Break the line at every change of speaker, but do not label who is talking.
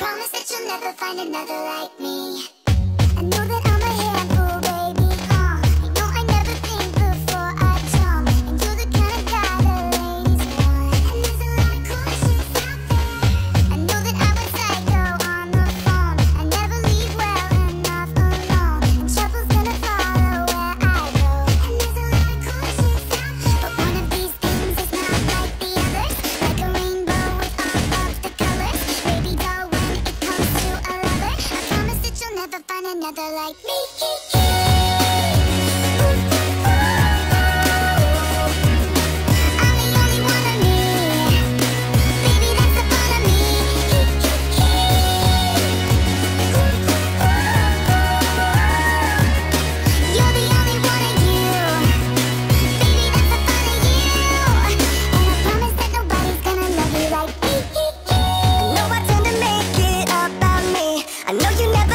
promise that you'll never find another like me. I know that I'm